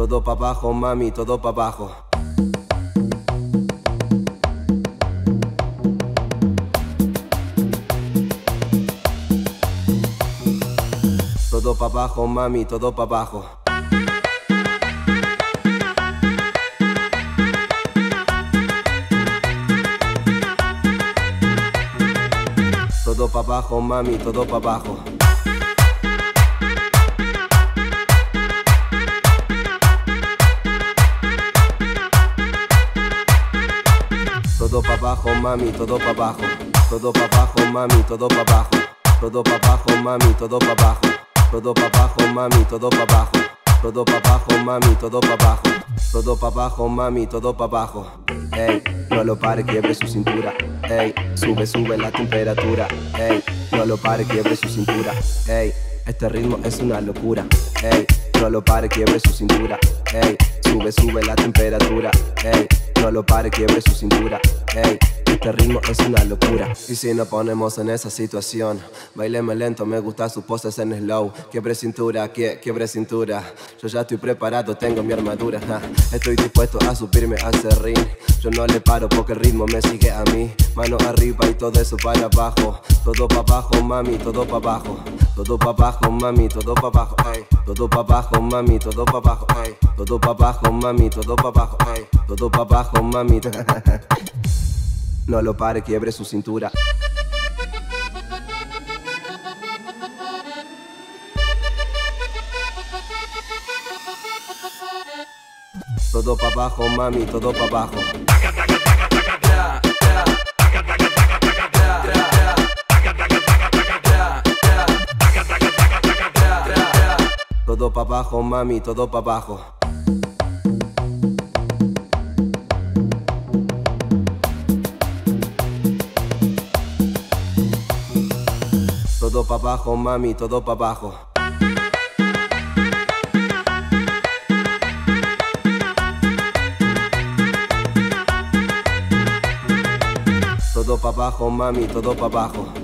Todo pa' abajo, mami, todo pa' abajo. Todo pa' abajo, mami, todo pa' abajo. Todo pa' abajo, mami, todo pa' abajo. Todo pa' abajo, mami, todo pa' abajo. Todo pa' abajo, mami, todo pa' abajo. Todo pa' abajo, mami, todo pa' abajo. Todo pa' abajo, mami, todo pa' abajo. Todo pa' abajo, mami, todo pa' abajo. Todo pa' abajo, mami, todo pa' abajo. Ey, no lo pare, quiebre su cintura. Ey, sube, sube la temperatura. Ey, no lo pare, quiebre su cintura. Ey, este ritmo es una locura. Ey, no lo pare, quiebre su cintura. Ey, sube, sube la temperatura. Ey, no lo pare, quiebre su cintura. Ey, este ritmo es una locura. Y si nos ponemos en esa situación, baileme lento, me gusta sus poses en slow. Quiebre cintura, quie, quiebre cintura. Yo ya estoy preparado, tengo mi armadura. Estoy dispuesto a subirme a ese ring. Yo no le paro porque el ritmo me sigue a mí. Mano arriba y todo eso para abajo. Todo para abajo, mami, todo para abajo. Todo para abajo, mami, todo para abajo. Todo para abajo, mami, todo para abajo. Todo para abajo, mami, todo para abajo. Todo para abajo, mami. No lo pare, quiebre su cintura. Todo para abajo, mami, todo para abajo. Todo para abajo, mami, todo para abajo. Todo para abajo, mami, todo para abajo. Todo para abajo, mami, todo para abajo.